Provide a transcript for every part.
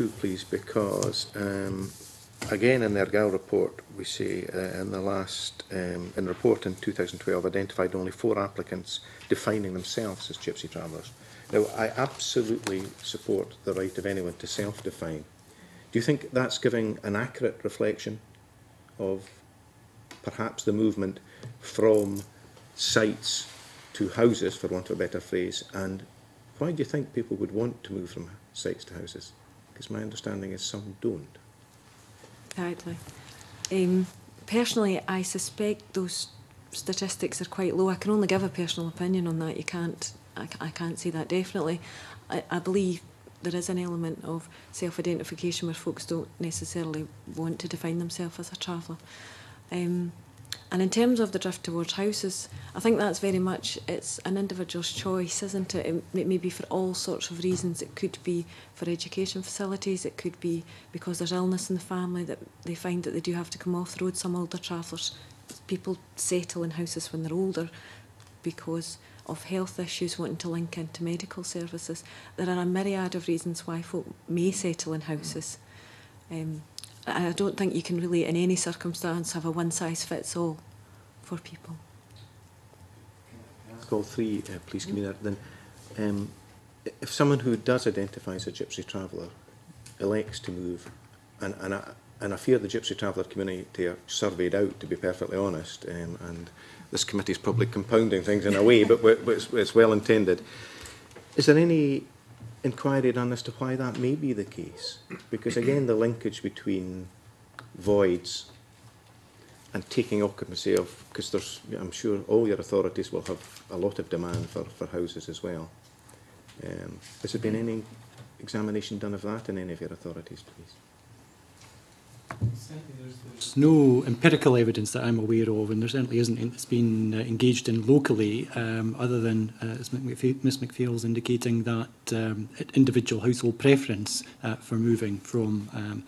two, please, because um, again in the Argyle report, we say uh, in the last, um, in the report in 2012, identified only four applicants defining themselves as gypsy travellers. Now, I absolutely support the right of anyone to self-define. Do you think that's giving an accurate reflection of perhaps the movement from sites to houses, for want of a better phrase, and why do you think people would want to move from sites to houses? because my understanding is some don't. Exactly. Um, personally, I suspect those statistics are quite low. I can only give a personal opinion on that. You can't. I, I can't say that definitely. I, I believe there is an element of self-identification where folks don't necessarily want to define themselves as a traveller. Um, And in terms of the drift towards houses, I think that's very much it's an individual's choice, isn't it? It, may be for all sorts of reasons. It could be for education facilities. It could be because there's illness in the family that they find that they do have to come off the road. Some older travellers, people settle in houses when they're older because of health issues wanting to link into medical services. There are a myriad of reasons why folk may settle in houses. Um, I don't think you can really, in any circumstance, have a one size fits all for people. go three, uh, please, that Then, um, if someone who does identify as a gypsy traveller elects to move, and, and, I, and I fear the gypsy traveller community are surveyed out, to be perfectly honest, um, and this committee is probably compounding things in a way, but, but it's, it's well intended. Is there any inquiry done as to why that may be the case. Because again, the linkage between voids and taking occupancy of, because there's, I'm sure all your authorities will have a lot of demand for, for houses as well. Um, has there been any examination done of that in any of your authorities, please? There's no empirical evidence that I'm aware of, and there certainly isn't it's been uh, engaged in locally, um, other than, uh, as Ms McPhail's indicating, that um, individual household preference uh, for moving from um,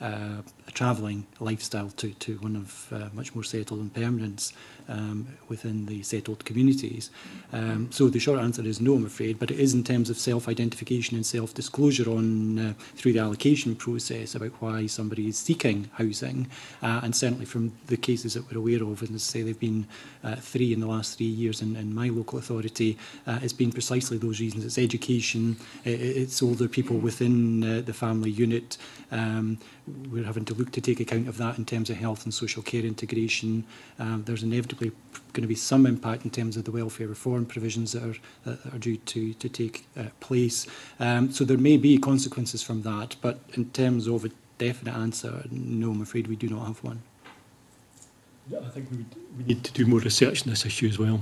uh, a travelling lifestyle to, to one of uh, much more settled and permanence um, within the settled communities. Um, so the short answer is no, I'm afraid, but it is in terms of self-identification and self-disclosure on uh, through the allocation process about why somebody is seeking housing, uh, and certainly from the cases that we're aware of, and as I say, there've been uh, three in the last three years in, in my local authority, uh, it's been precisely those reasons. It's education, it's older people within uh, the family unit. Um, we're having to look to take account of that in terms of health and social care integration. Um, there's inevitably going to be some impact in terms of the welfare reform provisions that are, that are due to, to take uh, place. Um, so there may be consequences from that, but in terms of a definite answer, no, I'm afraid we do not have one. Yeah, I think we, we need to do more research on this issue as well.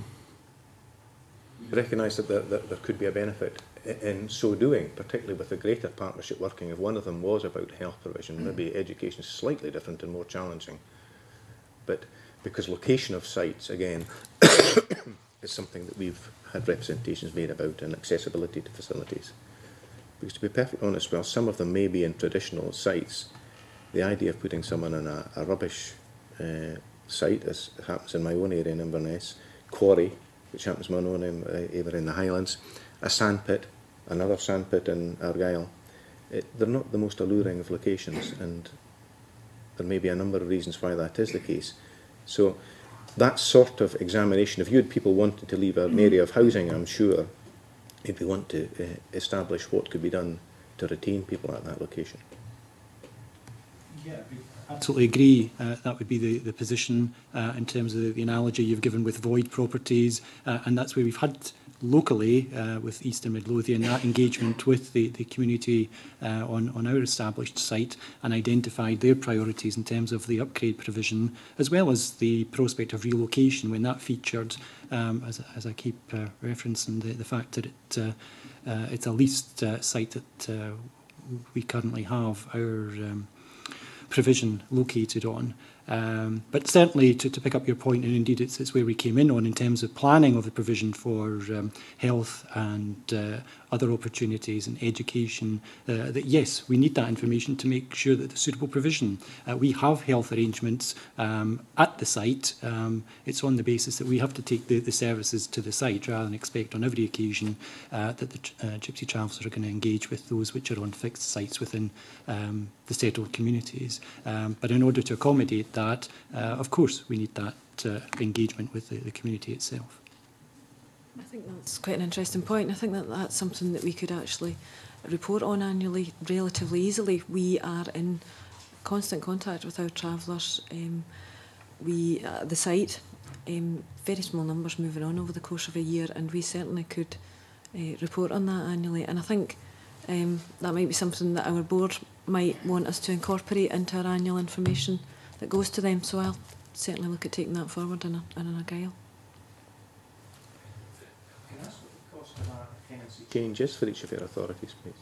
Recognise that that there could be a benefit in so doing, particularly with the greater partnership working, if one of them was about health provision, mm. maybe education is slightly different and more challenging. But because location of sites, again, is something that we've had representations made about and accessibility to facilities. Because to be perfectly honest, while some of them may be in traditional sites, the idea of putting someone in a, a rubbish uh, site, as happens in my own area in Inverness, quarry, which happens in my own uh, area in the Highlands, a sandpit, another sandpit in Argyll. It, they're not the most alluring of locations, and there may be a number of reasons why that is the case. So that sort of examination, if you had people wanting to leave an area of housing, I'm sure, if we want to uh, establish what could be done to retain people at that location. Yeah, absolutely agree. Uh, that would be the, the position uh, in terms of the, the analogy you've given with void properties, uh, and that's where we've had locally uh, with Eastern Midlothian, that engagement with the, the community uh, on, on our established site and identified their priorities in terms of the upgrade provision, as well as the prospect of relocation when that featured, um, as, as I keep uh, referencing, the, the fact that it, uh, uh, it's a leased uh, site that uh, we currently have our um, provision located on. Um, but certainly, to, to, pick up your point, and indeed it's, it's, where we came in on in terms of planning of the provision for um, health and uh, other opportunities and education, uh, that yes, we need that information to make sure that the suitable provision. Uh, we have health arrangements um, at the site. Um, it's on the basis that we have to take the, the, services to the site rather than expect on every occasion uh, that the uh, Gypsy Travellers are going to engage with those which are on fixed sites within um, the settled communities. Um, but in order to accommodate that, uh, of course, we need that uh, engagement with the, the community itself. I think that's quite an interesting point. I think that that's something that we could actually report on annually relatively easily. We are in constant contact with our travellers. Um, we uh, the site um, very small numbers moving on over the course of a year, and we certainly could uh, report on that annually. And I think um, that might be something that our board might want us to incorporate into our annual information. that goes to them. So I'll certainly look at taking that forward in, a, in an Argyle. Changes for each of your authorities, please.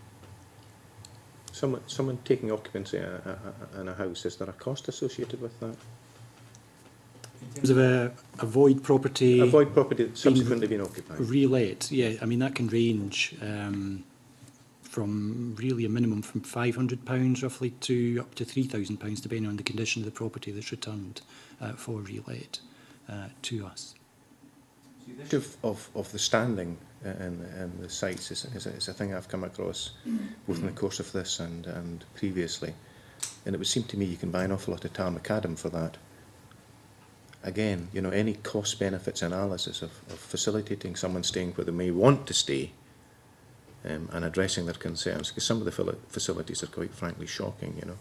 Someone, someone taking occupancy in a, house, is there a cost associated with that? terms of a, a void property. A void property that's subsequently been occupied. Relate, yeah. I mean, that can range um, from really a minimum from £500 roughly to up to £3,000 depending on the condition of the property that's returned uh, for relet uh, to us. Of, of, of the standing and, and the sites is, is, is a thing I've come across both in the course of this and, and previously. And it would seem to me you can buy an awful lot of tarmacadam for that. Again, you know, any cost benefits analysis of, of facilitating someone staying where they may want to stay um, and addressing their concerns because some of the facilities are quite frankly shocking, you know.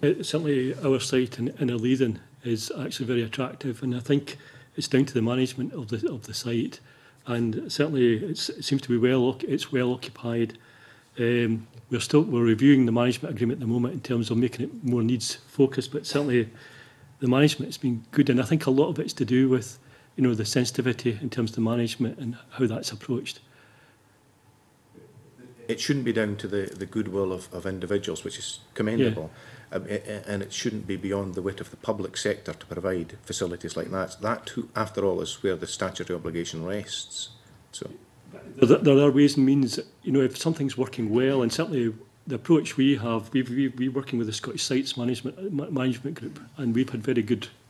It, uh, certainly our site in, in Aleeden is actually very attractive and I think it's down to the management of the of the site and certainly it seems to be well it's well occupied um, we're still we're reviewing the management agreement at the moment in terms of making it more needs focused but certainly the management has been good and I think a lot of it's to do with you know, the sensitivity in terms of the management and how that's approached. It shouldn't be down to the, the goodwill of, of individuals, which is commendable. Yeah. Um, and it shouldn't be beyond the wit of the public sector to provide facilities like that. That, too, after all, is where the statutory obligation rests. So there, there are ways and means, you know, if something's working well, and certainly the approach we have, we've, we've, we're working with the Scottish Sites Management, Management Group, and we've had very good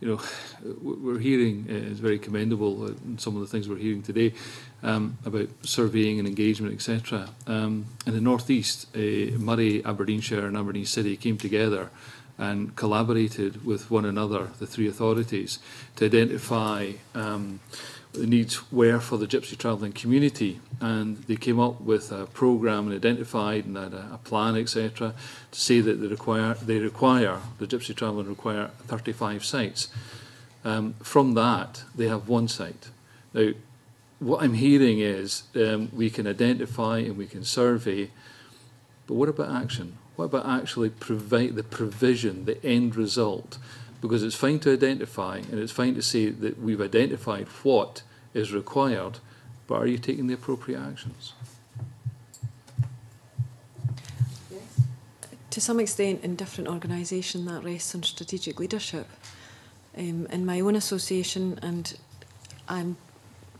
you know, we're hearing, uh, it's very commendable, uh, some of the things we're hearing today um, about surveying and engagement, etc. Um, in the northeast, uh, Murray, Aberdeenshire and Aberdeen City came together and collaborated with one another, the three authorities, to identify um, the needs were for the gypsy travelling community. And they came up with a programme and identified and had a, a plan, etc., to say that they require, they require, the gypsy travelling require 35 sites. Um, from that, they have one site. Now, what I'm hearing is um, we can identify and we can survey, but what about action? What about actually provide the provision, the end result? Because it's fine to identify and it's fine to say that we've identified what is required, but are you taking the appropriate actions? To some extent, in different organisations that rests on strategic leadership. Um, in my own association, and I'm,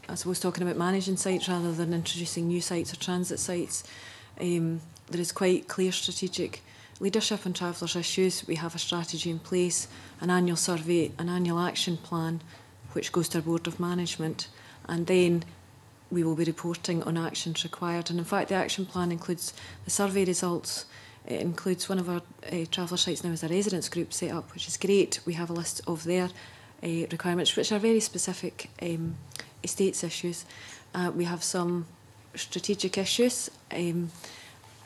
I suppose, talking about managing sites rather than introducing new sites or transit sites. Um, there is quite clear strategic leadership on travellers' issues. We have a strategy in place, an annual survey, an annual action plan, which goes to our Board of Management, and then we will be reporting on actions required. And in fact, the action plan includes the survey results. It includes one of our uh, traveller sites now is a residence group set up, which is great. We have a list of their uh, requirements, which are very specific um, estates issues. Uh, we have some strategic issues. Um,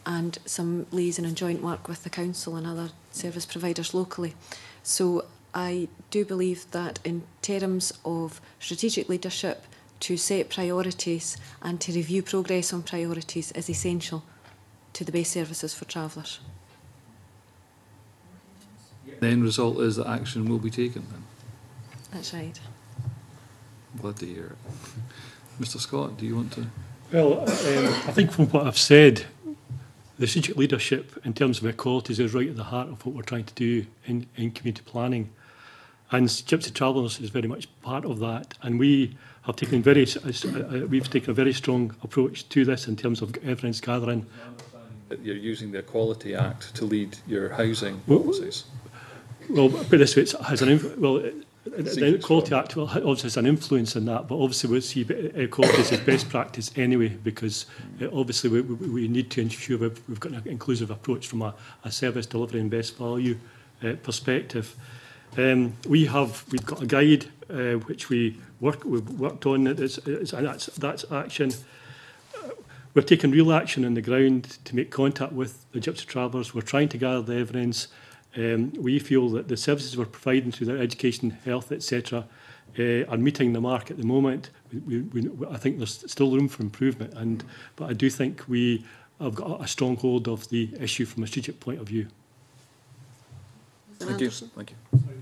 and some liaison and joint work with the council and other service providers locally. So I do believe that in terms of strategic leadership, to set priorities and to review progress on priorities is essential to the base services for travellers. The end result is that action will be taken then. That's right. I'm glad to hear it. Mr Scott, do you want to? Well, um, I think from what I've said, the strategic leadership in terms of equalities is right at the heart of what we're trying to do in, in community planning. And Gypsy Travellers is very much part of that. And we have taken very, uh, uh, we've taken a very strong approach to this in terms of evidence gathering. You're using the Equality Act to lead your housing policies. Well, put this way, it has an well, the Quality Act well, obviously has an influence in that, but obviously we see qualities eh, as best practice anyway because uh, obviously we, we, we need to ensure we've, we've got an inclusive approach from a, a service delivery and best value uh, perspective. Um, we have we've got a guide uh, which we work we've worked on. It's, it's, and that's that's action. Uh, we're taking real action on the ground to make contact with the gypsy travellers. We're trying to gather the evidence um, we feel that the services we're providing through their education, health, etc., uh, are meeting the mark at the moment. We, we, we, I think there's still room for improvement, and but I do think we have got a strong hold of the issue from a strategic point of view. Thank you. Thank you.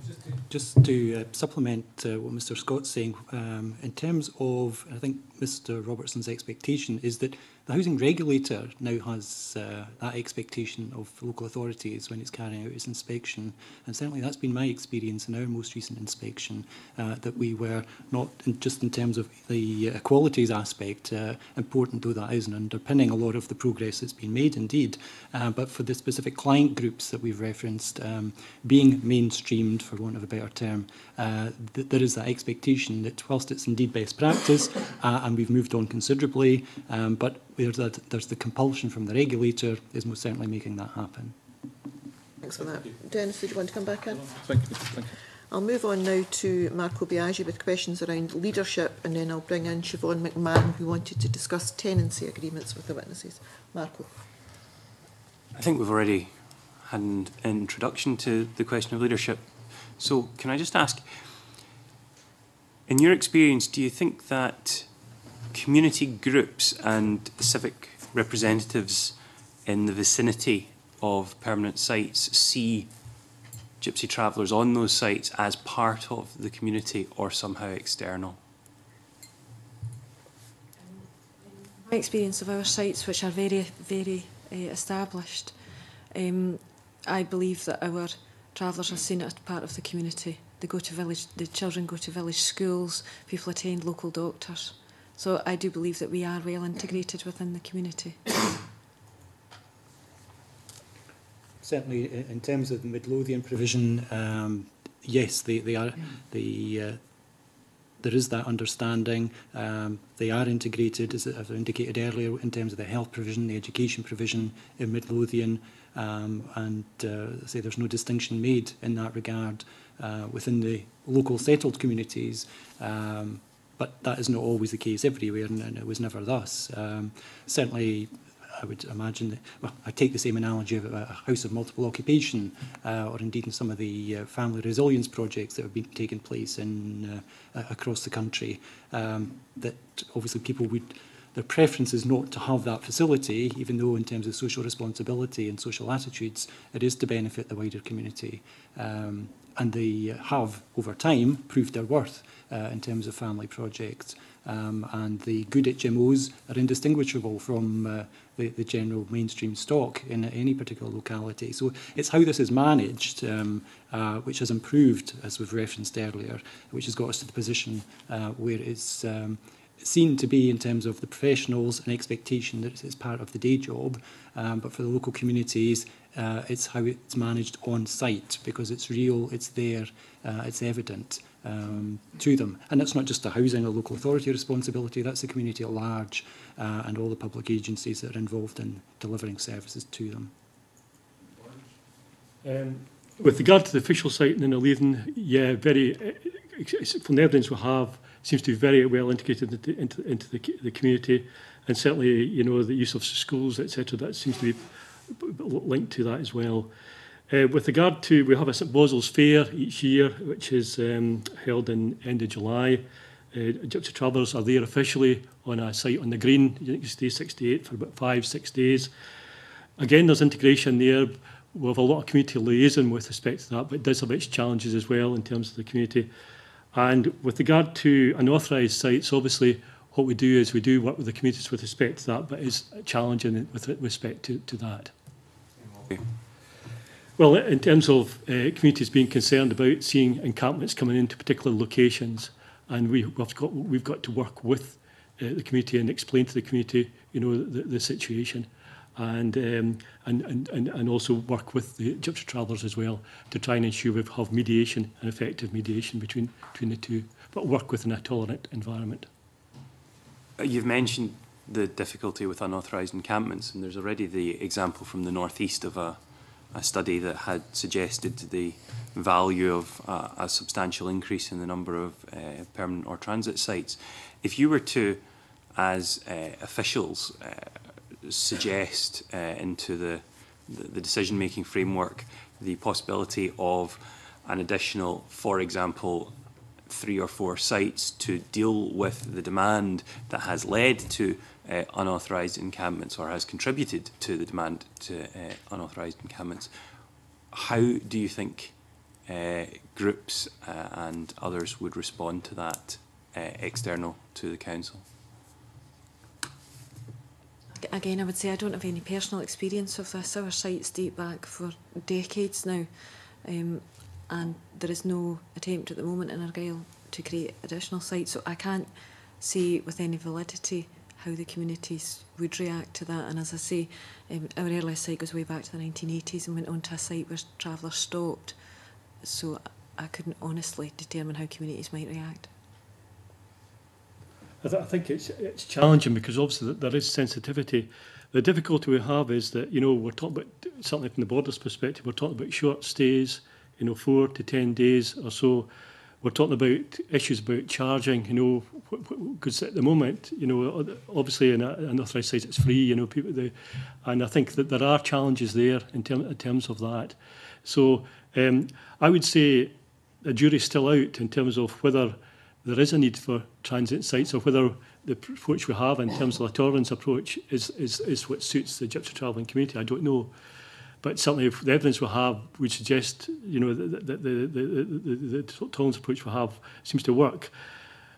just to, just to uh, supplement uh, what Mr. Scott's saying, um, in terms of, I think Mr. Robertson's expectation is that The housing regulator now has uh, that expectation of local authorities when it's carrying out its inspection, and certainly that's been my experience in our most recent inspection uh, that we were not in, just in terms of the equalities uh, aspect, uh, important though that is, and underpinning a lot of the progress that's been made indeed, uh, but for the specific client groups that we've referenced um, being mainstreamed, for want of a better term, uh, th there is that expectation that whilst it's indeed best practice, uh, and we've moved on considerably, um, but there's, there's the compulsion from the regulator is most certainly making that happen. Thanks for that. Dennis, did you want to come back in? Thank you. Thank you. I'll move on now to Marco Biaggi with questions around leadership and then I'll bring in Siobhan McMahon who wanted to discuss tenancy agreements with the witnesses. Marco. I think we've already had an introduction to the question of leadership so, can I just ask, in your experience, do you think that community groups and civic representatives in the vicinity of permanent sites see gypsy travellers on those sites as part of the community or somehow external? My experience of our sites, which are very, very uh, established, um, I believe that our Travellers are seen as part of the community. They go to village, the children go to village schools, people attend local doctors. So I do believe that we are well integrated within the community. Certainly, in terms of Midlothian provision, um, yes, they, they are uh, there is that understanding. Um, they are integrated, as I've indicated earlier, in terms of the health provision, the education provision in Midlothian. Um, and uh, say there's no distinction made in that regard uh, within the local settled communities. Um, but that is not always the case everywhere, and, and it was never thus. Um, certainly, I would imagine that, well, I take the same analogy of a house of multiple occupation, uh, or indeed in some of the uh, family resilience projects that have been taking place in uh, across the country, um, that obviously people would Their preference is not to have that facility, even though in terms of social responsibility and social attitudes, it is to benefit the wider community. Um, and they have, over time, proved their worth uh, in terms of family projects. Um, and the good HMOs are indistinguishable from uh, the, the general mainstream stock in any particular locality. So it's how this is managed, um, uh, which has improved, as we've referenced earlier, which has got us to the position uh, where it's um, seen to be in terms of the professionals an expectation that it's part of the day job, um, but for the local communities, uh, it's how it's managed on site because it's real, it's there, uh, it's evident um, to them. And that's not just a housing or local authority responsibility, that's the community at large uh, and all the public agencies that are involved in delivering services to them. Um, with regard to the official site in Nuneathyn, yeah, very, uh, from the evidence we have, seems to be very well integrated into, into, into the, the community. And certainly, you know, the use of schools, etc., that seems to be linked to that as well. Uh, with regard to, we have a St Basil's Fair each year, which is um, held in end of July. Uh, Gypsy Travellers are there officially on a site on the green. You can stay 68 for about five, six days. Again, there's integration there. We have a lot of community liaison with respect to that, but it does have its challenges as well in terms of the community. And with regard to unauthorised sites, obviously what we do is we do work with the communities with respect to that, but it's challenging with respect to, to that. Well, in terms of uh, communities being concerned about seeing encampments coming into particular locations, and we, we've, got, we've got to work with uh, the community and explain to the community, you know, the, the situation and, um, and, and, and, also work with the gypsy travellers as well to try and ensure we have mediation and effective mediation between, between the two, but work within a tolerant environment. Uh, you've mentioned the difficulty with unauthorised encampments, and there's already the example from the northeast of a, a study that had suggested the value of a, a substantial increase in the number of uh, permanent or transit sites. If you were to, as uh, officials, uh, suggest uh, into the, the, the decision-making framework the possibility of an additional, for example, three or four sites to deal with the demand that has led to uh, unauthorised encampments or has contributed to the demand to uh, unauthorised encampments. How do you think uh, groups uh, and others would respond to that uh, external to the council? again, I would say I don't have any personal experience of this. Our sites date back for decades now, um, and there is no attempt at the moment in Argyll to create additional sites. So I can't say with any validity how the communities would react to that. And as I say, um, our earliest site goes way back to the 1980s and went on to a site where travellers stopped. So I couldn't honestly determine how communities might react. I, th I think it's it's challenging because obviously there is sensitivity. The difficulty we have is that you know we're talking about certainly from the borders perspective we're talking about short stays, you know four to ten days or so. We're talking about issues about charging, you know, because at the moment, you know, obviously in unauthorised sites it's free, you know, people, they, and I think that there are challenges there in, term, in terms of that. So um, I would say the jury's still out in terms of whether there is a need for transit sites, or whether the approach we have in terms of the tolerance approach is, is, is what suits the Egyptian travelling community. I don't know. But certainly if the evidence we have would suggest, you know, that the, the, the, the, the, the tolerance approach we have seems to work.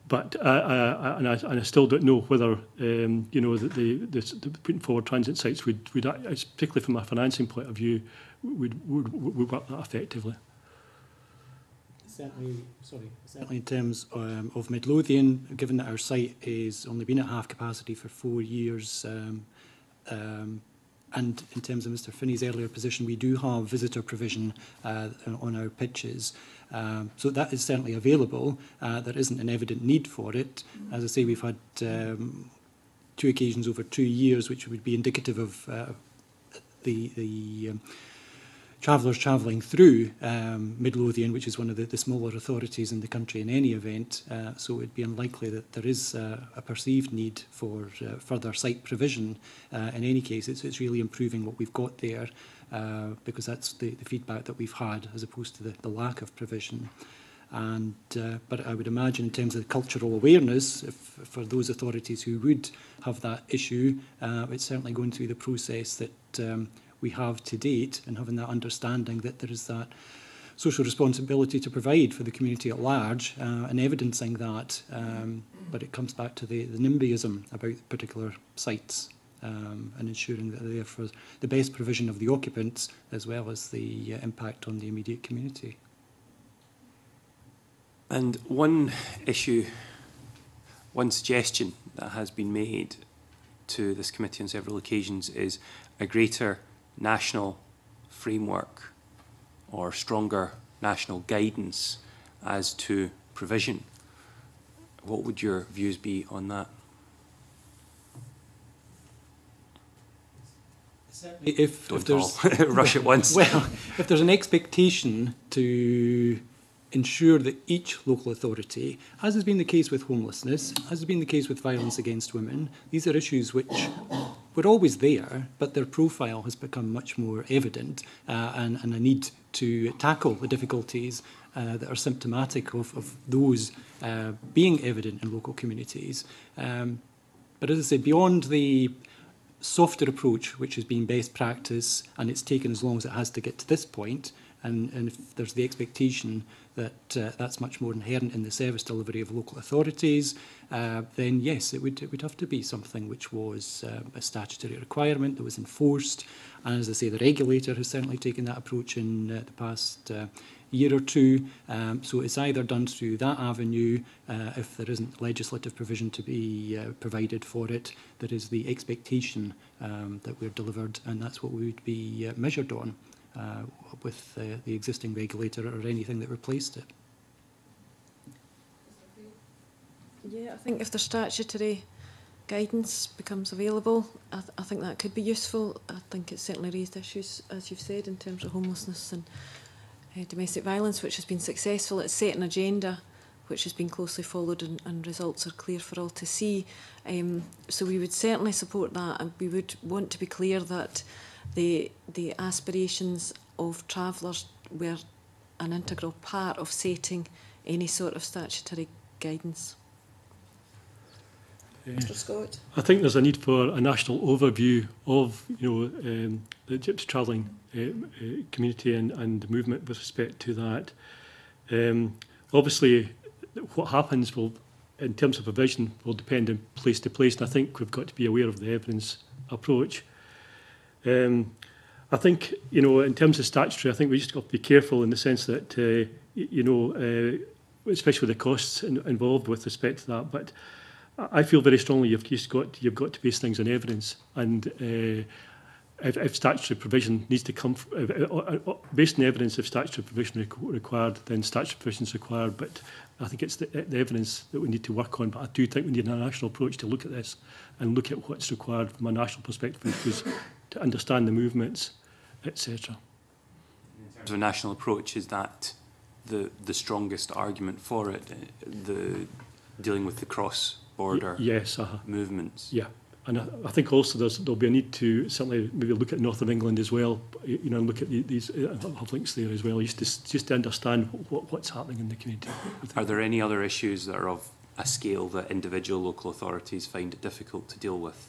But uh, uh, uh, and, I, and I still don't know whether um, you know the, the, the, the putting forward transit sites would, would uh, particularly from a financing point of view would, would, would work that effectively. certainly, sorry, certainly in terms um, of Midlothian, given that our site has only been at half capacity for four years, um, um, and in terms of Mr Finney's earlier position, we do have visitor provision uh, on our pitches. Um, so that is certainly available. Uh, there isn't an evident need for it. As I say, we've had um, two occasions over two years, which would be indicative of uh, the, the um, travellers travelling through um, Midlothian, which is one of the, the smaller authorities in the country in any event, uh, so it would be unlikely that there is uh, a perceived need for uh, further site provision. Uh, in any case, it's, it's really improving what we've got there, uh, because that's the, the feedback that we've had as opposed to the, the lack of provision. And, uh, but I would imagine in terms of cultural awareness, if, for those authorities who would have that issue, uh, it's certainly going through the process that um, we have to date and having that understanding that there is that social responsibility to provide for the community at large uh, and evidencing that. Um, but it comes back to the, the NIMBYism about particular sites um, and ensuring that they're there for the best provision of the occupants as well as the uh, impact on the immediate community. And one issue, one suggestion that has been made to this committee on several occasions is a greater national framework or stronger national guidance as to provision. What would your views be on that? Certainly if, if there's rush at once. Well, if there's an expectation to ensure that each local authority, as has been the case with homelessness, as has been the case with violence against women, these are issues which were always there, but their profile has become much more evident uh, and, and a need to tackle the difficulties uh, that are symptomatic of, of those uh, being evident in local communities. Um, but as I say, beyond the softer approach, which has been best practice, and it's taken as long as it has to get to this point, and, and if there's the expectation that uh, that's much more inherent in the service delivery of local authorities, uh, then yes, it would, it would have to be something which was uh, a statutory requirement that was enforced. And as I say, the regulator has certainly taken that approach in uh, the past uh, year or two. Um, so it's either done through that avenue, uh, if there isn't legislative provision to be uh, provided for it, there is the expectation um, that we're delivered, and that's what we would be uh, measured on uh, with uh, the existing regulator or anything that replaced it. Yeah, I think if the statutory guidance becomes available, I, th I think that could be useful. I think it certainly raised issues, as you've said, in terms of homelessness and uh, domestic violence, which has been successful. It's set an agenda which has been closely followed and, and results are clear for all to see. Um, so we would certainly support that and we would want to be clear that the, the aspirations of travellers were an integral part of setting any sort of statutory guidance. Uh, Mr Scott? I think there's a need for a national overview of you know um, the gypsy travelling uh, uh, community and, and the movement with respect to that. Um, obviously, what happens will, in terms of provision, will depend on place to place, and I think we've got to be aware of the evidence approach. Um, I think, you know, in terms of statutory, I think we just got to be careful in the sense that, uh, you know, uh, especially the costs in, involved with respect to that. But I feel very strongly you've just got you've got to base things on evidence, and uh, if, if statutory provision needs to come uh, uh, uh, uh, based on evidence, if statutory provision requ required, then statutory provision is required. But I think it's the, the evidence that we need to work on. But I do think we need a national approach to look at this and look at what's required from a national perspective because to understand the movements, etc. In terms of a national approach, is that the, the strongest argument for it, the dealing with the cross-border yes, uh -huh. movements? Yeah. And I, I think also there'll be a need to certainly maybe look at north of England as well, you know, look at the, these, uh, have links there as well, just to, just to understand what, what's happening in the community. Are there any other issues that are of a scale that individual local authorities find it difficult to deal with?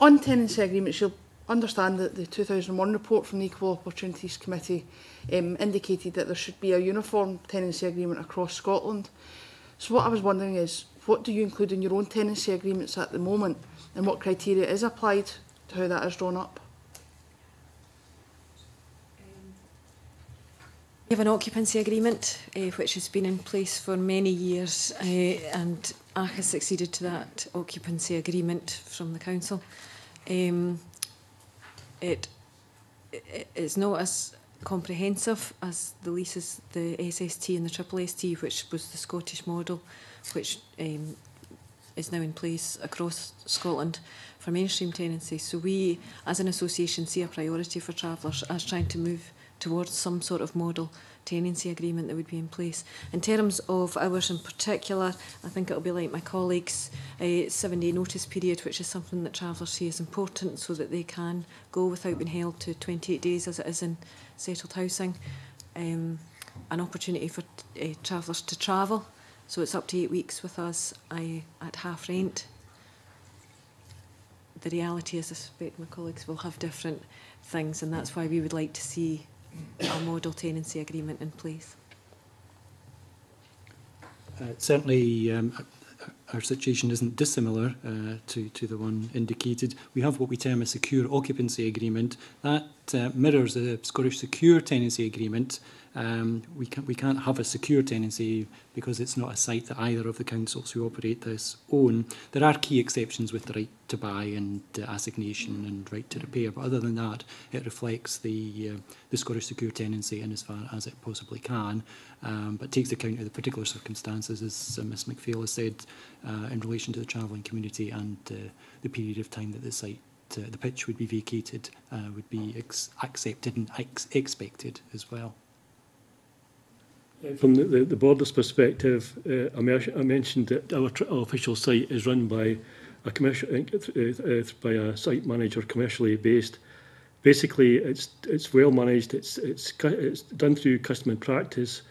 on tenancy agreements, you'll understand that the 2001 report from the Equal Opportunities Committee um, indicated that there should be a uniform tenancy agreement across Scotland. So what I was wondering is, what do you include in your own tenancy agreements at the moment and what criteria is applied to how that is drawn up? We have an occupancy agreement uh, which has been in place for many years uh, and I has succeeded to that occupancy agreement from the council. Um, it, it it's not as comprehensive as the leases, the SST and the triple ST, which was the Scottish model, which um, is now in place across Scotland for mainstream tenancy. So we, as an association, see a priority for travellers as trying to move towards some sort of model tenancy agreement that would be in place. In terms of hours in particular, I think it will be like my colleagues, a eh, seven day notice period, which is something that travellers see as important so that they can go without being held to 28 days as it is in settled housing. Um, an opportunity for uh, travellers to travel. So it's up to eight weeks with us I, at half rent. The reality is, I suspect my colleagues will have different things, and that's why we would like to see a model tenancy agreement in place? Uh, certainly, um, our situation isn't dissimilar uh, to, to the one indicated. We have what we term a secure occupancy agreement. That uh, mirrors the Scottish secure tenancy agreement. Um, we, can, we can't have a secure tenancy because it's not a site that either of the councils who operate this own. There are key exceptions with the right to buy and uh, assignation and right to repair, but other than that, it reflects the, uh, the Scottish secure tenancy in as far as it possibly can, um, but takes account of the particular circumstances, as uh, Ms McPhail has said, uh, in relation to the travelling community and uh, the period of time that the site, uh, the pitch would be vacated, uh, would be ex accepted and ex expected as well. From the, the, the border's perspective, uh, I, mentioned that our, our official site is run by a commercial uh, by a site manager commercially based. Basically, it's it's well managed. It's it's it's done through custom and practice.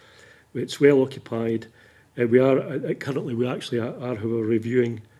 It's well occupied. Uh, we are uh, uh, currently we actually are, are, reviewing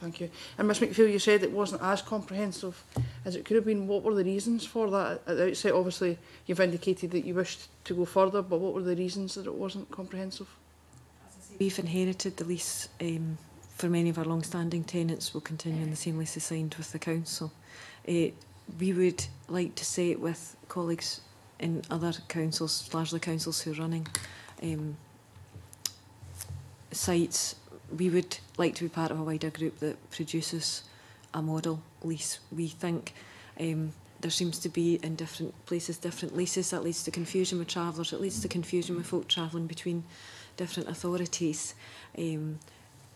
thank you. And Ms McPhail, you said it wasn't as comprehensive as it could have been. What were the reasons for that at the outset? Obviously, you've indicated that you wished to go further, but what were the reasons that it wasn't comprehensive? We've inherited the lease. Um, for many of our long-standing tenants will continue in the same lease signed with the council. Uh, we would like to say it with colleagues in other councils, largely councils who are running um, sites, we would like to be part of a wider group that produces a model lease. We think um, there seems to be in different places different leases. That leads to confusion with travellers. It leads to confusion with folk travelling between different authorities. Um,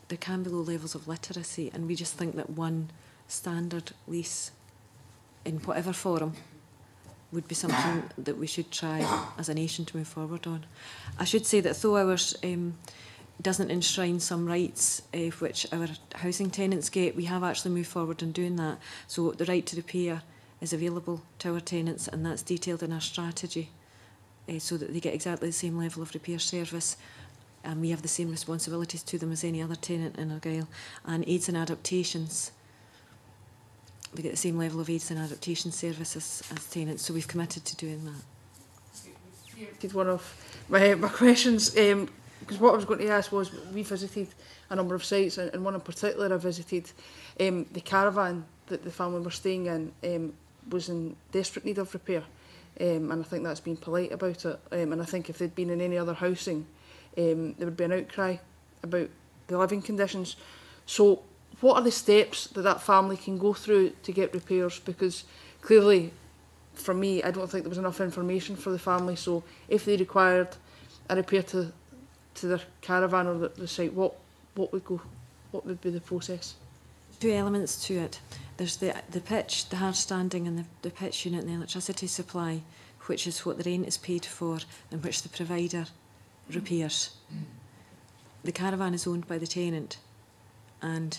there can be low levels of literacy, and we just think that one standard lease, in whatever form, would be something that we should try as a nation to move forward on. I should say that though ours um, doesn't enshrine some rights uh, which our housing tenants get, we have actually moved forward in doing that. So the right to repair is available to our tenants, and that's detailed in our strategy. Uh, so that they get exactly the same level of repair service and we have the same responsibilities to them as any other tenant in Argyll. And AIDS and adaptations. We get the same level of AIDS and adaptation services as tenants, so we've committed to doing that. Did one of my, my questions, because um, what I was going to ask was we visited a number of sites, and, one in particular I visited um, the caravan that the family were staying in um, was in desperate need of repair. Um, and I think that's being polite about it. Um, and I think if they'd been in any other housing, um, there would be an outcry about the living conditions. So what are the steps that that family can go through to get repairs? Because clearly, for me, I don't think there was enough information for the family. So if they required a repair to, to their caravan or the, the site, what, what would go, what would be the process? Two elements to it. There's the, the pitch, the hard standing and the, the pitch unit and the electricity supply, which is what the rent is paid for and which the provider repeat. The caravan is owned by the tenant and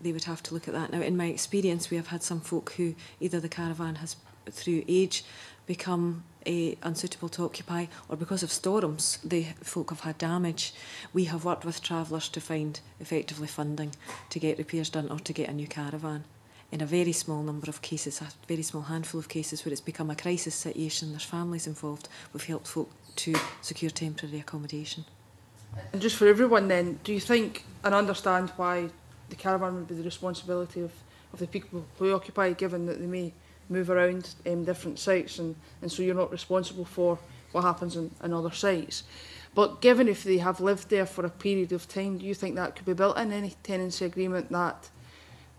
they would have to look at that. Now, in my experience, we have had some folk who either the caravan has, through age, become a eh, unsuitable to occupy, or because of storms, the folk have had damage. We have worked with travellers to find effectively funding to get repairs done or to get a new caravan. in a very small number of cases, a very small handful of cases where it's become a crisis situation, there's families involved, we've helped folk to secure temporary accommodation. And just for everyone then, do you think and understand why the caravan would be the responsibility of, of the people who occupy it, given that they may move around um, different sites and, and so you're not responsible for what happens in other sites. But given if they have lived there for a period of time, do you think that could be built in any tenancy agreement that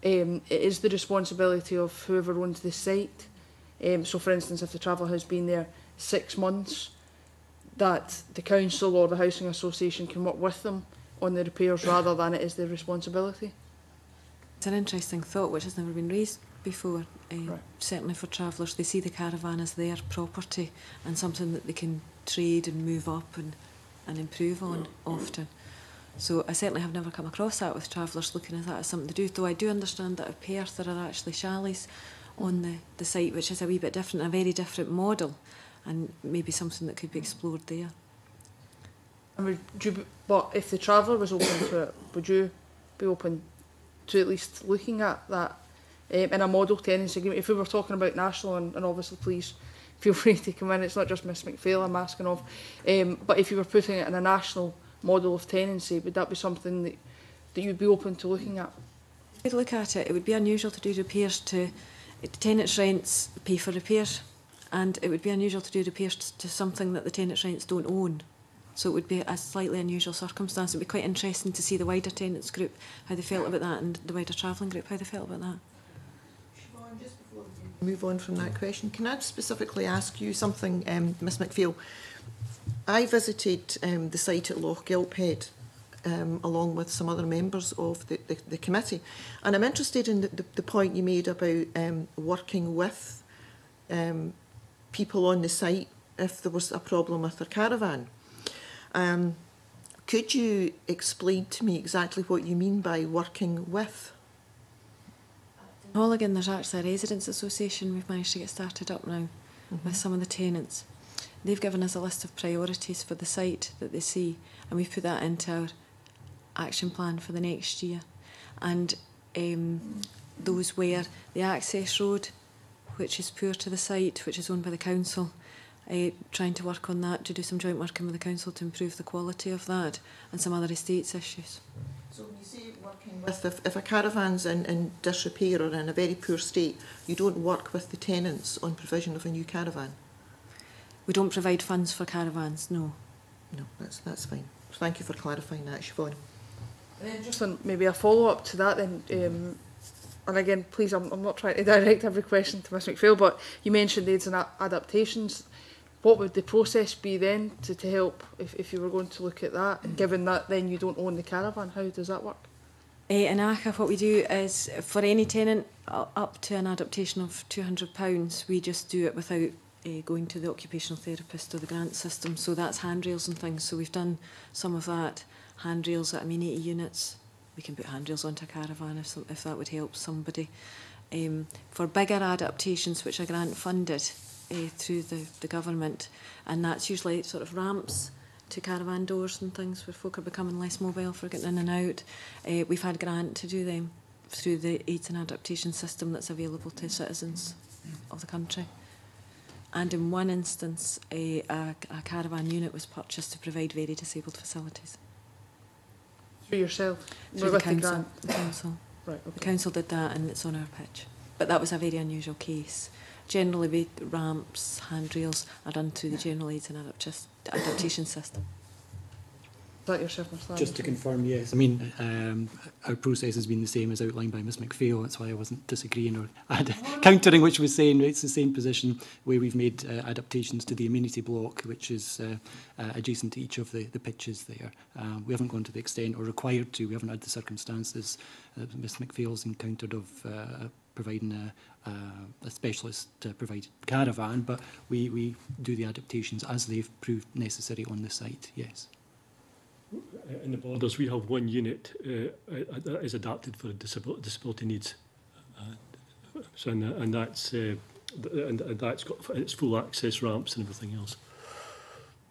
um, it is the responsibility of whoever owns the site. Um, so, for instance, if the traveller has been there six months, that the council or the housing association can work with them on the repairs rather than it is their responsibility. It's an interesting thought which has never been raised before. Um, right. Certainly for travellers, they see the caravan as their property and something that they can trade and move up and, and improve on often. So I certainly have never come across that with travellers looking at that as something to do, though I do understand that at Perth there are actually chalets on the, the site, which is a wee bit different, a very different model, and maybe something that could be explored there. And would you, but if the traveller was open to it, would you be open to at least looking at that um, in a model tenancy agreement? If we were talking about national, and, and obviously please feel free to come in, it's not just Miss McPhail I'm asking of, um, but if you were putting it in a national model of tenancy, would that be something that, that you'd be open to looking at? If you look at it, it would be unusual to do repairs to tenants' rents pay for repairs, and it would be unusual to do repairs to something that the tenants' rents don't own. So it would be a slightly unusual circumstance. It would be quite interesting to see the wider tenants group, how they felt about that, and the wider travelling group, how they felt about that. Siobhan, just before we move on from that question, can I specifically ask you something, um, Ms McPhail? I visited um, the site at Loch Gilphead um, along with some other members of the, the, the committee. And I'm interested in the, the, the point you made about um, working with um, people on the site if there was a problem with their caravan. Um, could you explain to me exactly what you mean by working with? Holligan, there's actually a residents association we've managed to get started up now mm -hmm. with mm-hmm. some of the tenants. They've given us a list of priorities for the site that they see, and we've put that into our action plan for the next year. And um, those where the access road, which is poor to the site, which is owned by the council, uh, trying to work on that, to do some joint working with the council to improve the quality of that, and some other estates issues. So when you say working with, if, if a caravan's in, in disrepair or in a very poor state, you don't work with the tenants on provision of a new caravan? We don't provide funds for caravans, no. No, that's, that's fine. Thank you for clarifying that, Siobhan. And then just on maybe a follow-up to that then, um, and again, please, I'm, I'm not trying to direct every question to Ms McPhail, but you mentioned aids and adaptations. What would the process be then to, to help if, if you were going to look at that, and given that then you don't own the caravan? How does that work? Uh, in ACHA, what we do is for any tenant uh, up to an adaptation of £200, we just do it without uh, going to the occupational therapist or the grant system. So that's handrails and things. So we've done some of that. Handrails at amenity units. We can put handrails onto a caravan if, some, if that would help somebody. Um, for bigger adaptations, which are grant funded uh, through the, the government, and that's usually sort of ramps to caravan doors and things where folk are becoming less mobile for getting in and out. Uh, we've had grant to do them through the aids and adaptation system that's available to citizens of the country. And in one instance, a, a, a caravan unit was purchased to provide very disabled facilities. Through yourself? Through the council. The, the council. right, okay. The council did that and it's on our pitch. But that was a very unusual case. Generally, ramps, handrails are done through the General Aids and Adapt Adaptation System that your chef plan? Just to confirm, yes. I mean, um, our process has been the same as outlined by Ms MacPhail. That's why I wasn't disagreeing or countering what she was saying. It's the same position where we've made uh, adaptations to the amenity block, which is uh, uh, adjacent to each of the, the pitches there. Uh, we haven't gone to the extent or required to. We haven't had the circumstances that Ms MacPhail's encountered of uh, providing a, uh, a specialist to provide caravan, but we, we do the adaptations as they've proved necessary on the site, yes in the borders, we have one unit uh, that is adapted for disability needs. Uh, so and, uh, and that's uh, uh, and, and that's got its full access ramps and everything else.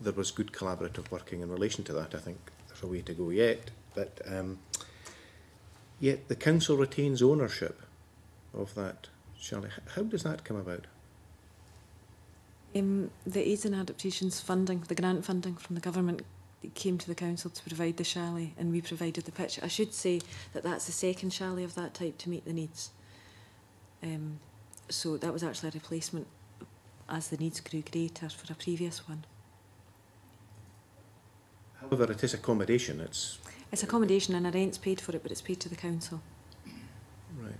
there was good collaborative working in relation to that. I think there's a way to go yet, but um, yet the council retains ownership of that chalet. How does that come about? Um, there is an Adaptations funding, the grant funding from the government came to the council to provide the chalet and we provided the pitch. I should say that that's the second chalet of that type to meet the needs. Um, so that was actually a replacement as the needs grew greater for a previous one. However, it is accommodation. It's it's accommodation and a rent's paid for it, but it's paid to the council. Right.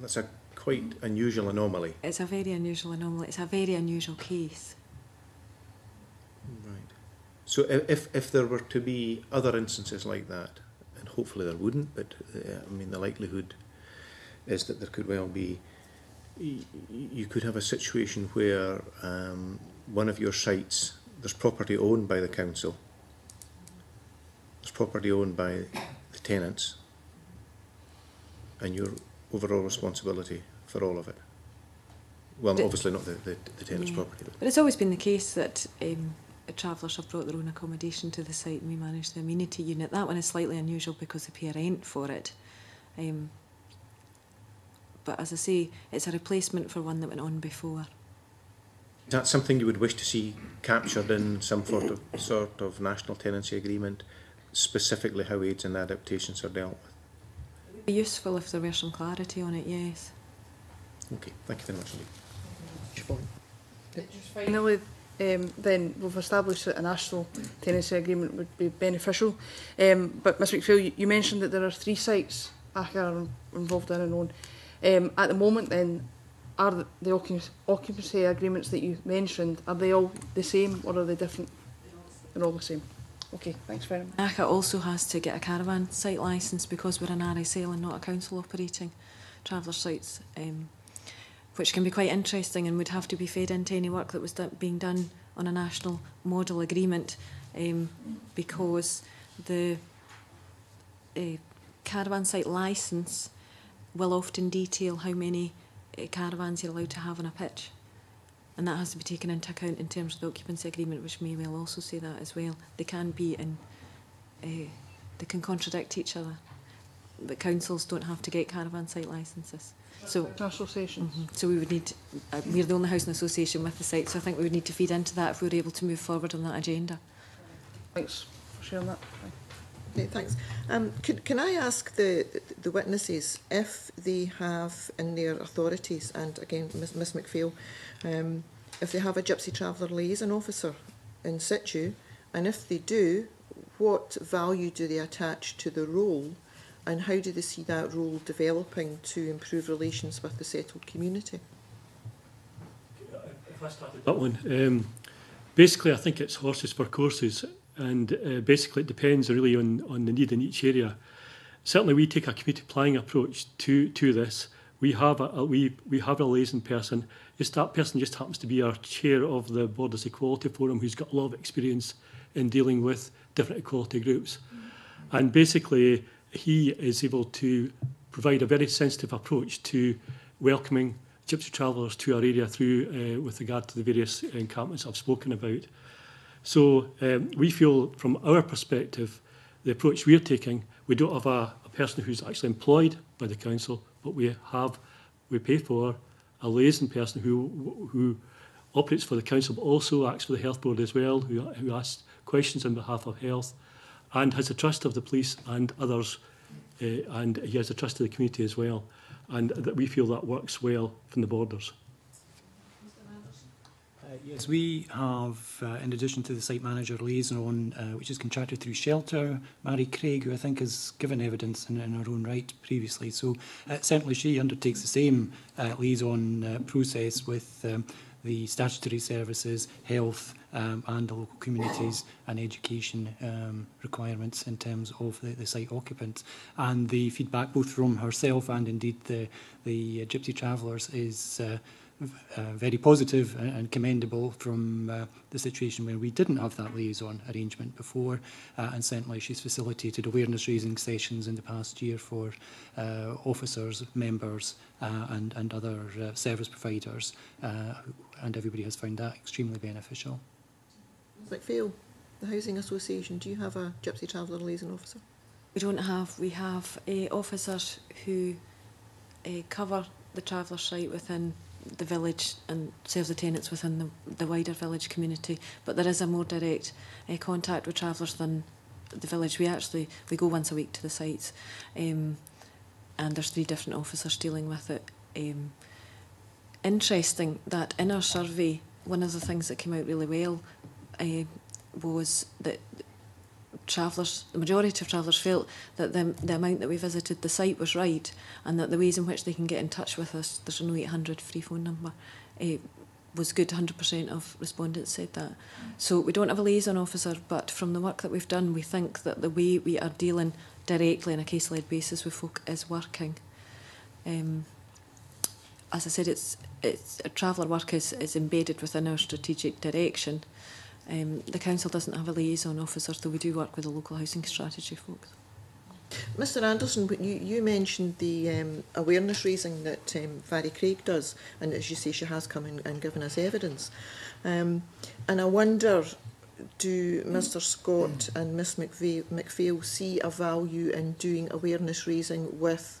That's a quite unusual anomaly. It's a very unusual anomaly. It's a very unusual case. So if, if there were to be other instances like that, and hopefully there wouldn't, but uh, I mean the likelihood is that there could well be, you could have a situation where um, one of your sites, there's property owned by the council, there's property owned by the tenants, and your overall responsibility for all of it. Well, the, obviously not the, the, the tenant's yeah. property. But. but it's always been the case that um, travellers have brought their own accommodation to the site and we manage the amenity unit. That one is slightly unusual because they pay a rent for it. Um, but as I say, it's a replacement for one that went on before. Is that something you would wish to see captured in some sort of, sort of national tenancy agreement, specifically how aids and adaptations are dealt with? It would be useful if there were some clarity on it, yes. Okay, thank you very much indeed. Finally, um, then we've established that a national tenancy agreement would be beneficial. Um, but Ms McPhail, you, you mentioned that there are three sites ACCA are involved in and on. Um, at the moment then, are the, the occupancy agreements that you mentioned, are they all the same or are they different? They're all the same. Okay, thanks very much. ACCA also has to get a caravan site licence because we're an RSL and not a council operating traveller sites. Um, which can be quite interesting and would have to be fed into any work that was do being done on a national model agreement um, because the uh, caravan site licence will often detail how many uh, caravans you're allowed to have on a pitch. And that has to be taken into account in terms of the occupancy agreement, which may well also say that as well. They can be in, uh, they can contradict each other but councils don't have to get caravan site licences. So association. Mm -hmm. So we would need. Uh, we're the only housing association with the site, so I think we would need to feed into that if we were able to move forward on that agenda. Thanks for sharing that. Okay, thanks. Um, could, can I ask the, the witnesses if they have in their authorities, and again, Miss miss McPhail, um, if they have a Gypsy Traveller liaison officer in situ, and if they do, what value do they attach to the role and how do they see that role developing to improve relations with the settled community? That one. Um, basically, I think it's horses for courses, and uh, basically it depends really on, on the need in each area. Certainly, we take a community planning approach to to this. We have a, a we we have a liaison person. If that person just happens to be our chair of the Borders Equality Forum, who's got a lot of experience in dealing with different equality groups, mm -hmm. and basically he is able to provide a very sensitive approach to welcoming gypsy travellers to our area through uh, with regard to the various encampments I've spoken about. So um, we feel from our perspective, the approach we're taking, we don't have a, a person who's actually employed by the council, but we have, we pay for a liaison person who, who operates for the council, but also acts for the health board as well, who, who asks questions on behalf of health, and has the trust of the police and others, uh, and he has the trust of the community as well, and that we feel that works well from the borders. Uh, yes, we have, uh, in addition to the site manager liaison, uh, which is contracted through Shelter, Mary Craig, who I think has given evidence in, in her own right previously. So uh, certainly she undertakes the same uh, liaison process with um, the statutory services, health um, and the local communities and education um, requirements in terms of the, the site occupants. And the feedback both from herself and indeed the, the uh, Gypsy Travellers is uh, uh, very positive and, and commendable from uh, the situation where we didn't have that liaison arrangement before. Uh, and certainly she's facilitated awareness raising sessions in the past year for uh, officers, members uh, and, and other uh, service providers. Uh, and everybody has found that extremely beneficial. Phil, the Housing Association, do you have a Gypsy Traveller liaison officer? We don't have. We have uh, officers who uh, cover the traveller site within the village and serves the tenants within the, the wider village community. But there is a more direct uh, contact with travellers than the village. We actually we go once a week to the sites, um, and there's three different officers dealing with it. Um, interesting that in our survey, one of the things that came out really well uh, was that travellers, the majority of travellers felt that the, the amount that we visited the site was right and that the ways in which they can get in touch with us, there's an 0800 free phone number, eh, was good. 100% of respondents said that. Mm. So we don't have a liaison officer, but from the work that we've done, we think that the way we are dealing directly on a case-led basis with folk is working. Um, as I said, it's, it's a traveller work is, is embedded within our strategic direction. Um, the council doesn't have a liaison officer, though we do work with the local housing strategy folks. Mr Anderson, you, you mentioned the um, awareness raising that um, Vary Craig does, and as you say, she has come and, and given us evidence. Um, and I wonder, do Mr Scott and Miss McPhail see a value in doing awareness raising with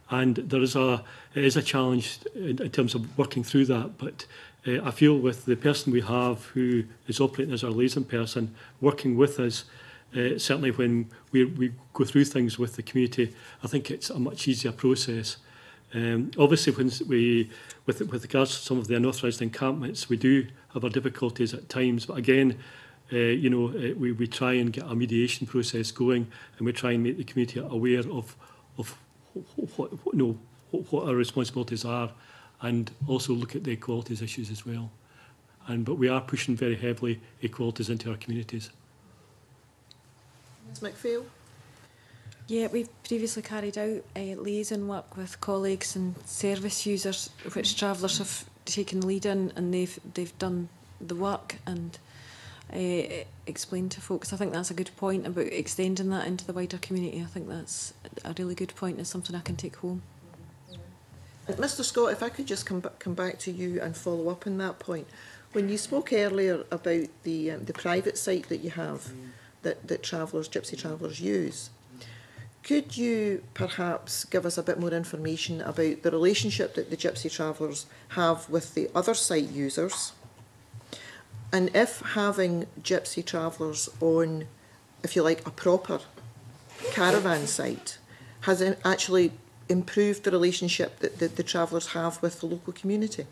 and there is a it is a challenge in, in terms of working through that but uh, I feel with the person we have who is operating as our liaison person working with us uh, uh, certainly when we, we go through things with the community, I think it's a much easier process. Um, obviously, when we, with, with regards to some of the unauthorised encampments, we do have our difficulties at times. But again, uh, you know, uh, we, we try and get a mediation process going, and we try and make the community aware of of what, you know, what our responsibilities are, and also look at the equalities issues as well. And but we are pushing very heavily equalities into our communities. Ms McPhail? Yeah, we've previously carried out uh, liaison work with colleagues and service users, which travellers have taken the lead in, and they've they've done the work and uh, explained to folks. I think that's a good point about extending that into the wider community. I think that's a really good point and something I can take home. Mr Scott, if I could just come, come back to you and follow up on that point. When you spoke earlier about the um, the private site that you have. Mm. that, that travellers, gypsy travellers use. Could you perhaps give us a bit more information about the relationship that the gypsy travellers have with the other site users? And if having gypsy travellers on, if you like, a proper caravan site has actually improved the relationship that, that the travellers have with the local community?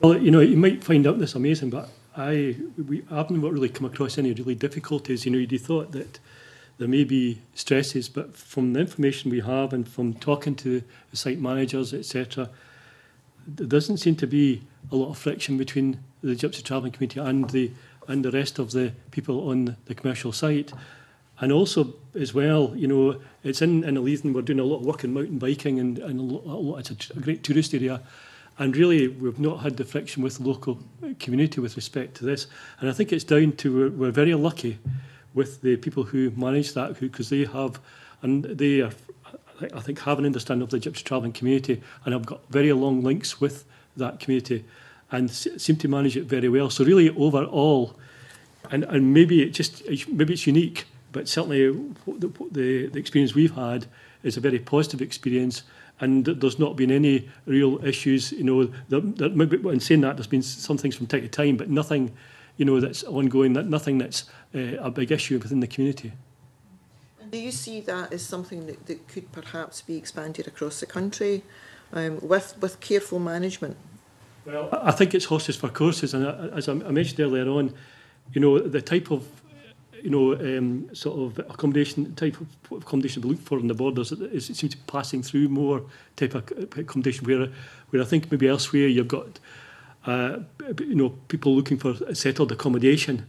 Well, you know, you might find out this amazing, but I, we, I haven't really come across any really difficulties. You know, you'd have thought that there may be stresses, but from the information we have and from talking to the site managers, etc., there doesn't seem to be a lot of friction between the Gypsy Travelling Committee and the and the rest of the people on the commercial site. And also, as well, you know, it's in, in Alethan, we're doing a lot of work in mountain biking and, and a lot, a lot, it's a, a great tourist area. And really, we've not had the friction with the local community with respect to this. And I think it's down to we're, we're very lucky with the people who manage that, because they have, and they are, I think, have an understanding of the Gypsy travelling community and have got very long links with that community and seem to manage it very well. So really, overall, and, and maybe it just maybe it's unique, but certainly the, the, the experience we've had is a very positive experience and there's not been any real issues. You know, that, maybe in saying that, there's been some things from time to time, but nothing, you know, that's ongoing. That nothing that's uh, a big issue within the community. Do you see that as something that, that could perhaps be expanded across the country um, with with careful management? Well, I think it's horses for courses, and as I mentioned earlier on, you know, the type of you know, um, sort of accommodation type of accommodation we look for on the borders it seems to be passing through more type of uh, accommodation where, where I think maybe elsewhere you've got, uh, you know, people looking for settled accommodation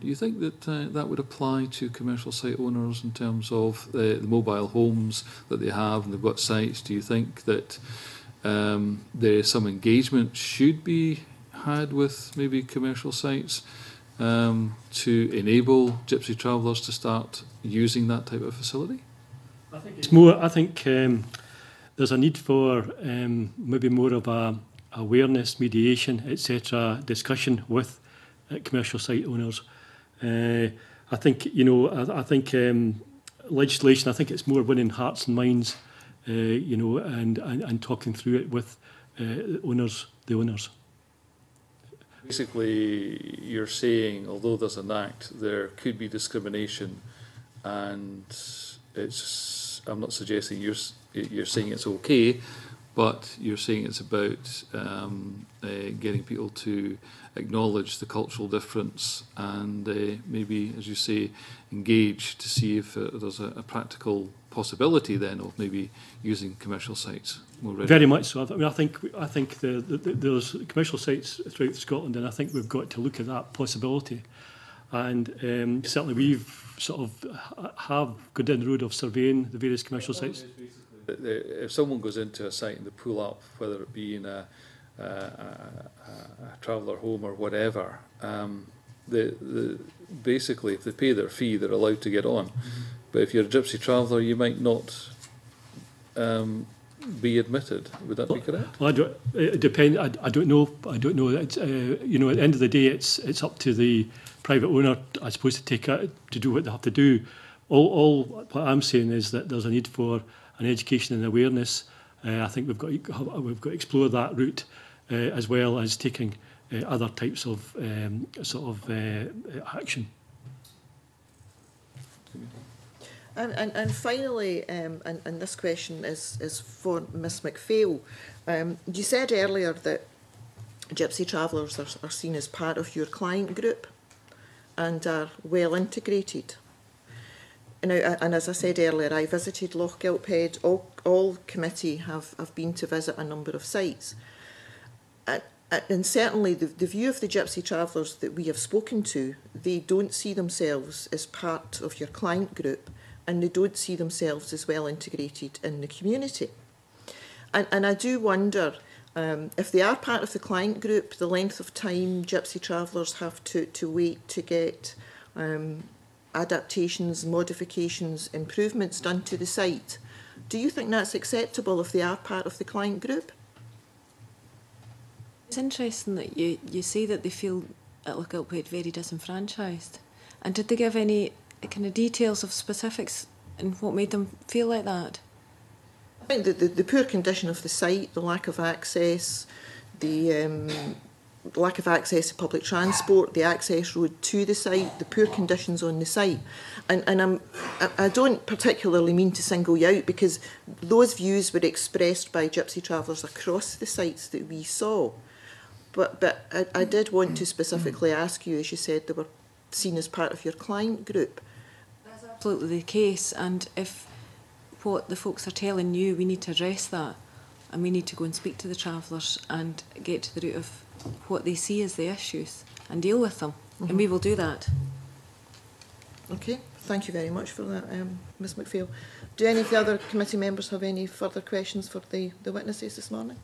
Do you think that uh, that would apply to commercial site owners in terms of the, uh, the, mobile homes that they have and they've got sites? Do you think that um, there is some engagement should be had with maybe commercial sites um, to enable gypsy travellers to start using that type of facility? I think it's more. I think um, there's a need for um, maybe more of a awareness, mediation, etc., discussion with uh, commercial site owners. Uh, I think you know. I, I think um, legislation. I think it's more winning hearts and minds, uh, you know, and, and and talking through it with uh, owners, the owners. Basically, you're saying although there's an act, there could be discrimination, and it's I'm not suggesting you're you're saying it's okay, but you're saying it's about um, uh, getting people to acknowledge the cultural difference and uh, maybe, as you say, engage to see if uh, there's a, a practical possibility then of maybe using commercial sites more readily. Very much so. I, th- I mean, I think I think the, the, the, there's commercial sites throughout Scotland, and I think we've got to look at that possibility. And um, certainly, we've sort of have gone down the road of surveying the various commercial sites? If someone goes into a site and they pull up, whether it be in a, a, a, a traveller home or whatever, um, the, the, basically, if they pay their fee, they're allowed to get on. Mm-hmm. But if you're a gypsy traveller, you might not um, be admitted. Would that well, be correct? Well, I don't. It depend. I, I don't know. I don't know. It's, uh, you know, at the end of the day, it's it's up to the private owner, I suppose, to take a, to do what they have to do. All, all what I'm saying is that there's a need for an education and awareness. Uh, I think we've got we've got to explore that route uh, as well as taking uh, other types of um, sort of uh, uh, action. And, and, and finally, um, and, and this question is, is for Miss McPhail. Um, you said earlier that Gypsy travellers are, are seen as part of your client group and are well integrated. Now, and as I said earlier, I visited Loch Gilphead. All, all committee have, have been to visit a number of sites. And, and certainly the, the view of the gypsy travellers that we have spoken to, they don't see themselves as part of your client group and they don't see themselves as well integrated in the community. And, and I do wonder Um, if they are part of the client group, the length of time gypsy travellers have to, to wait to get um, adaptations, modifications, improvements done to the site. Do you think that's acceptable if they are part of the client group? It's interesting that you, you say that they feel at Lookout Wade very disenfranchised. And did they give any kind of details of specifics and what made them feel like that? I think the, the, the poor condition of the site, the lack of access, the um, lack of access to public transport, the access road to the site, the poor conditions on the site. And, and I'm, I, I don't particularly mean to single you out because those views were expressed by Gypsy travellers across the sites that we saw. But, but I, I did want to specifically ask you, as you said, they were seen as part of your client group. That's absolutely the case. And if what the folks are telling you, we need to address that and we need to go and speak to the travellers and get to the root of what they see as the issues and deal with them. Mm -hmm. And we mm-hmm. will do that. Okay, thank you very much for that, um, Ms McPhail. Do any of the other committee members have any further questions for the, the witnesses this morning?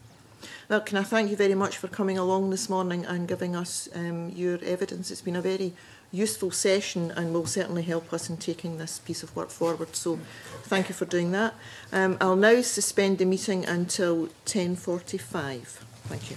Well, can I thank you very much for coming along this morning and giving us um, your evidence. It's been a very useful session and will certainly help us in taking this piece of work forward. So thank you for doing that. Um, I'll now suspend the meeting until 10.45. Thank you.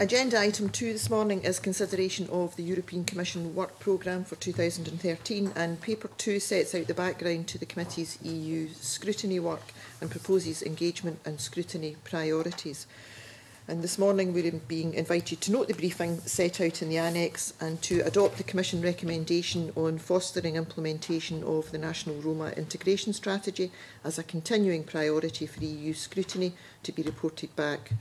Agenda item two this morning is consideration of the European Commission Work Programme for 2013 and paper two sets out the background to the committee's EU scrutiny work and proposes engagement and scrutiny priorities. And this morning we're being invited to note the briefing set out in the annex and to adopt the Commission recommendation on fostering implementation of the National Roma Integration Strategy as a continuing priority for EU scrutiny to be reported back.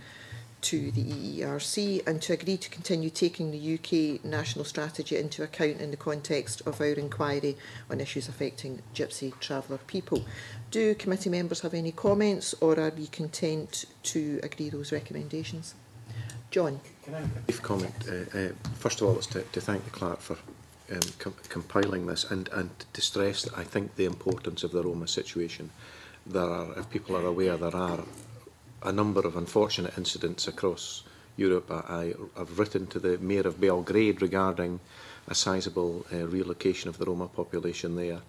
to the EERC and to agree to continue taking the UK national strategy into account in the context of our inquiry on issues affecting Gypsy traveller people. Do committee members have any comments or are we content to agree those recommendations? John. Can I have a brief comment? Uh, uh, first of all, it's to, to thank the clerk for um, com compiling this and, and to stress, I think, the importance of the Roma situation. There are, if people are aware, there are a number of unfortunate incidents across Europe. I, have written to the Mayor of Belgrade regarding a sizable uh, relocation of the Roma population there.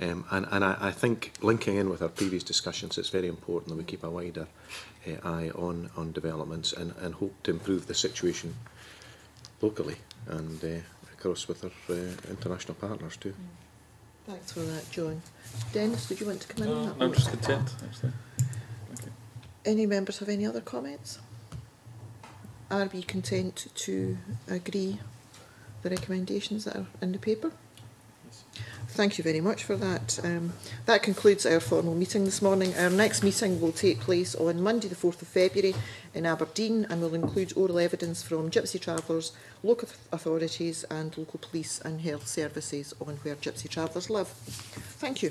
Mm. Um, and and I, I, think linking in with our previous discussions, it's very important that we keep a wider uh, eye on, on developments and, and hope to improve the situation locally and uh, across with our uh, international partners too. Mm. Thanks for that, John. Dennis, did you want to come in? that I'm just content, actually. Any members have any other comments? Are we content to agree the recommendations that are in the paper? Yes. Thank you very much for that. Um, that concludes our formal meeting this morning. Our next meeting will take place on Monday the 4th of February in Aberdeen and will include oral evidence from Gypsy Travellers, local authorities and local police and health services on where Gypsy Travellers live. Thank you.